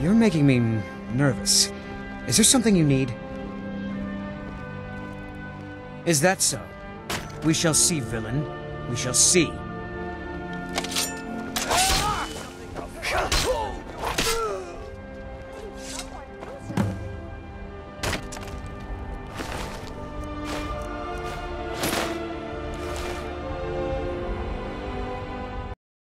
You're making me nervous. Is there something you need? Is that so? We shall see, villain. We shall see.